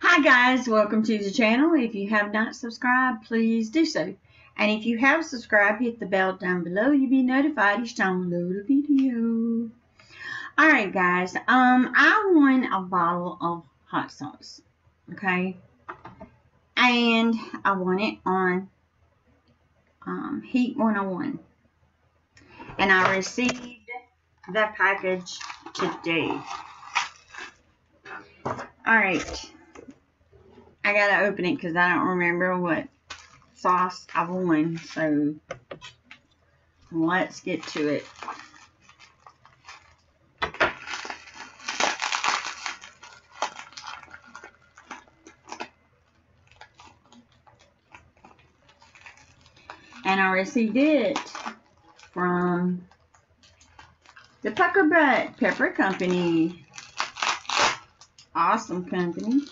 Hi guys, welcome to the channel. If you have not subscribed, please do so. And if you have subscribed, hit the bell down below. You'll be notified each time I load a video. Alright guys, um, I won a bottle of hot sauce. Okay? And I won it on um, Heat 101. And I received the package today. Alright. I gotta open it because I don't remember what sauce I won. So let's get to it. And I received it from the Pucker Butt Pepper Company. Awesome company.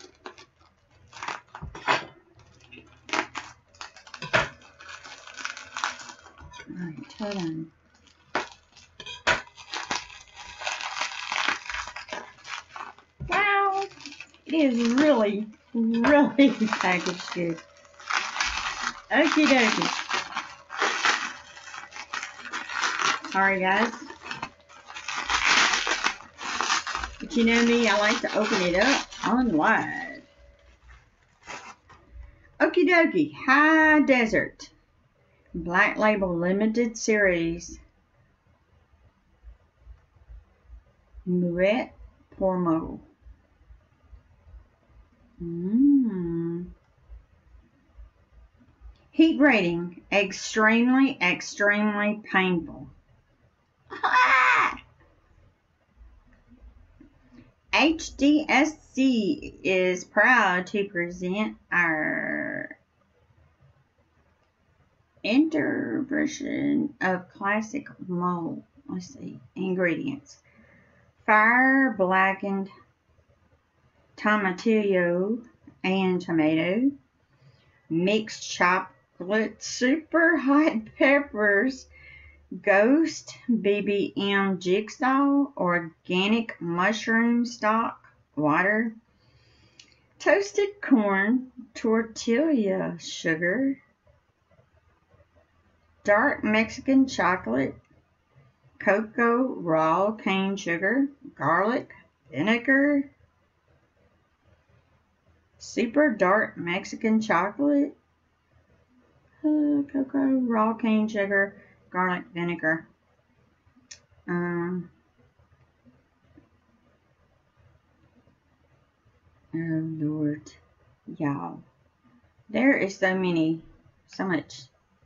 Alright, hold on. Wow, it is really, really packaged good. Okie dokie. Sorry guys. But you know me, I like to open it up on wide. Okie dokie, High Desert. Black Label Limited Series. Muret Pormo. Mmm. Heat rating, extremely, extremely painful. HDSC is proud to present our enter version of classic mold. Let's see, ingredients. Fire blackened tomatillo and tomato, mixed chocolate, super hot peppers, Ghost BBM Jigsaw Organic Mushroom Stock Water Toasted Corn Tortilla Sugar Dark Mexican Chocolate Cocoa Raw Cane Sugar Garlic Vinegar Super Dark Mexican Chocolate uh, Cocoa Raw Cane Sugar garlic vinegar. Um, oh Lord, y'all. There is so many, so much.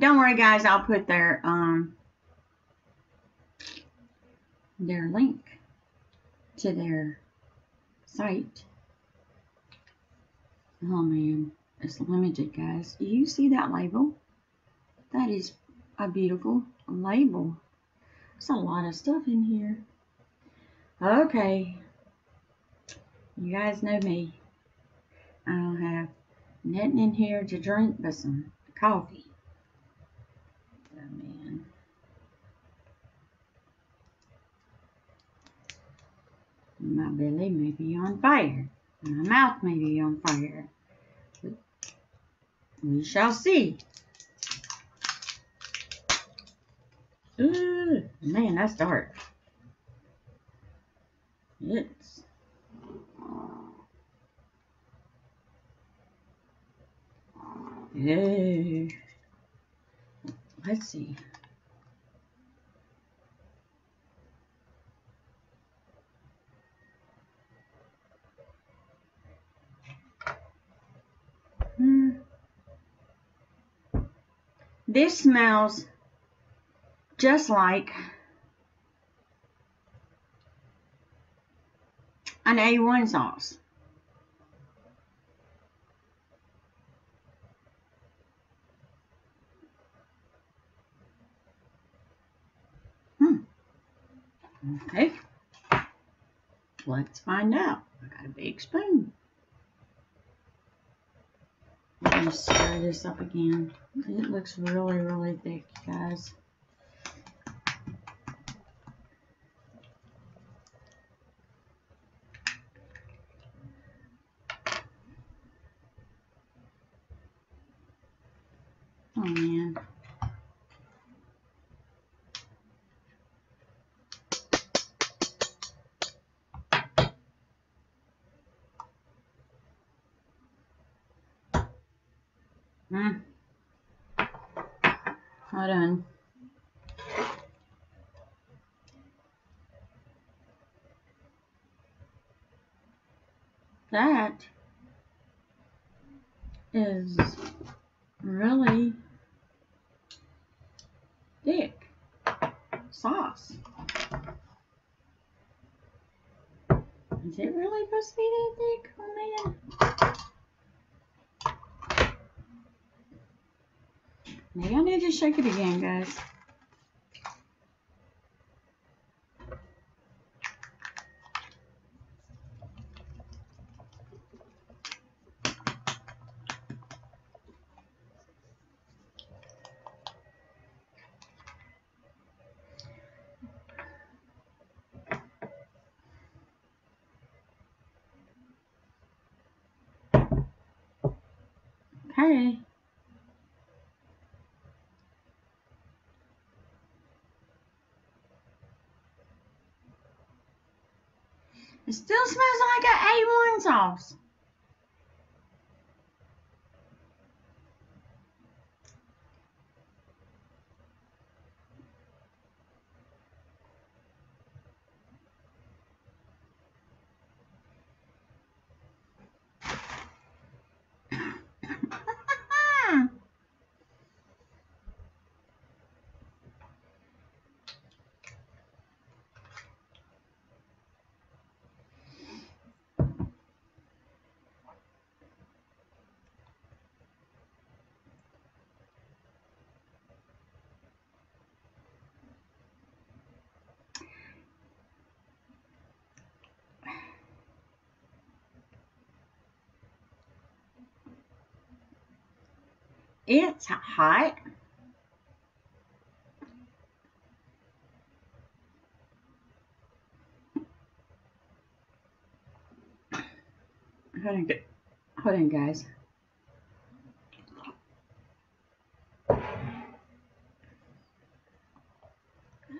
Don't worry, guys. I'll put their um their link to their site. Oh man, it's limited, guys. You see that label? That is a beautiful label. There's a lot of stuff in here. Okay. You guys know me. I don't have nothing in here to drink but some coffee. Oh, man. My belly may be on fire. My mouth may be on fire. We shall see. Ooh, man, that's dark. Yeah. Let's see. Hmm. This smells just like an A1 sauce. Okay. Let's find out. I got a big spoon. I'm going to stir this up again. It looks really, really thick, guys. Oh man. Hmm. Hold on. That is really thick sauce. Is it really supposed to be that thick? Oh man. Maybe I need to shake it again, guys. Okay. It still smells like an A1 sauce. It's hot. Hold on, hold on, guys.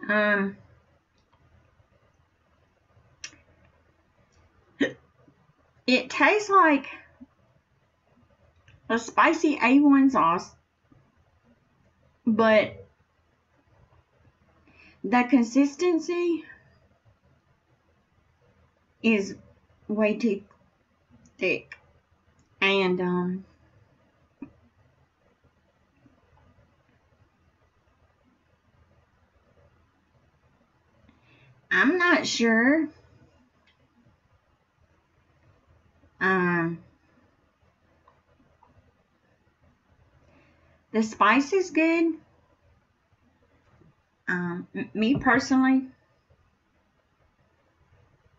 Um, it tastes like a spicy A1 sauce, but the consistency is way too thick. And, um, I'm not sure. Um, the spice is good. Um, me personally,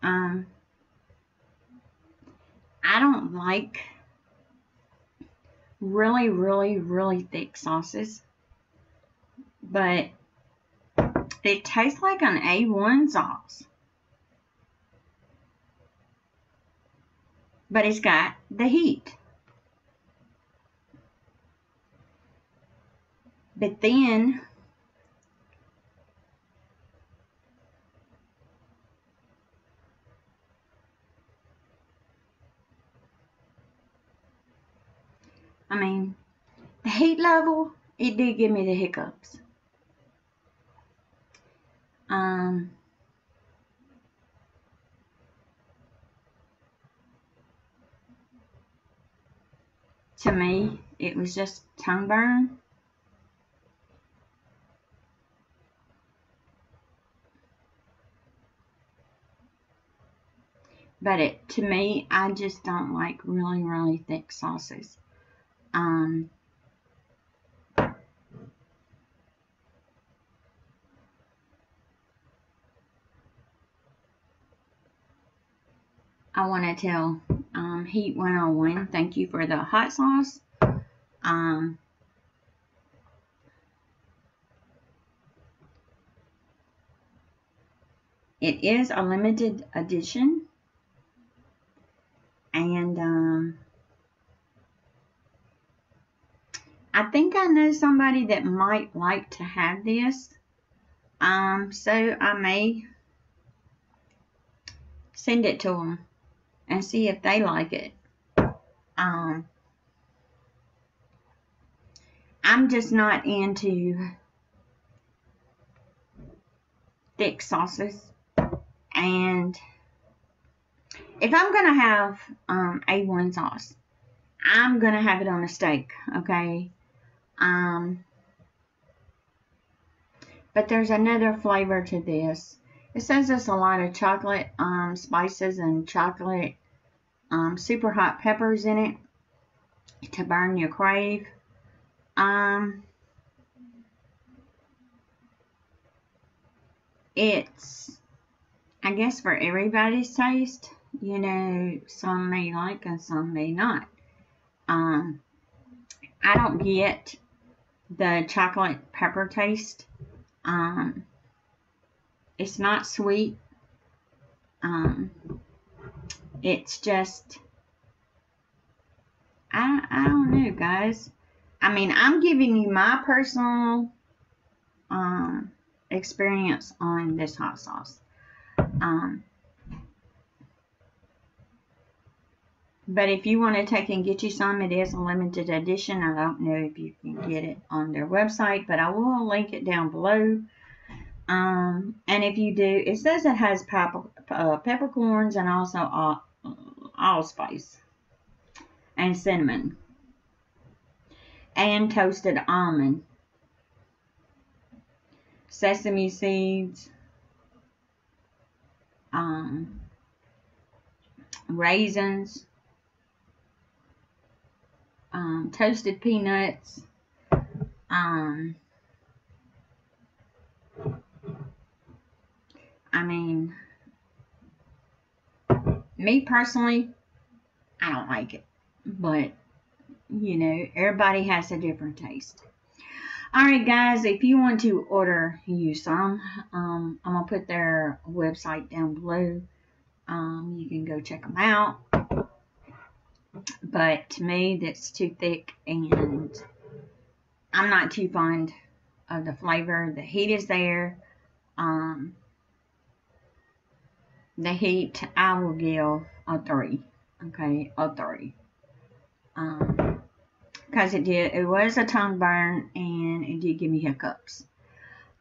um, I don't like really, really, really thick sauces, but it tastes like an A1 sauce. But it's got the heat. But then I mean, the heat level, it did give me the hiccups. Um, to me, it was just tongue burn. But it, to me, I just don't like really, really thick sauces. Um, I want to tell um, Heat 101 thank you for the hot sauce. Um, it is a limited edition. And um, I think I know somebody that might like to have this. Um, so I may send it to them and see if they like it. Um, I'm just not into thick sauces. And if I'm going to have um, A1 sauce, I'm going to have it on a steak, okay? Um, but there's another flavor to this. It says there's a lot of chocolate um, spices and chocolate um, super hot peppers in it to burn your crave. Um, it's, I guess, for everybody's taste. You know, some may like and some may not. Um, I don't get the chocolate pepper taste. Um, it's not sweet. Um, it's just, I, I don't know, guys. I mean, I'm giving you my personal um, experience on this hot sauce. Um, but if you want to take and get you some, it is a limited edition. I don't know if you can get it on their website, but I will link it down below. Um, and if you do, it says it has pepper, uh, peppercorns and also all, allspice and cinnamon and toasted almond, sesame seeds, um, raisins, um, toasted peanuts, um, I mean, me personally, I don't like it. But, you know, everybody has a different taste. Alright guys, if you want to order you some, um, I'm going to put their website down below. Um, you can go check them out. But to me, that's too thick and I'm not too fond of the flavor. The heat is there. Um, the heat, I will give a 3. Okay, a 3. Um, because it did, it was a tongue burn and it did give me hiccups.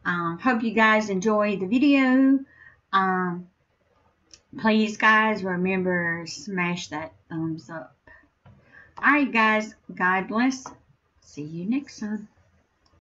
Um, hope you guys enjoyed the video. Um, please, guys, remember smash that thumbs up. Alright, guys, God bless. See you next time.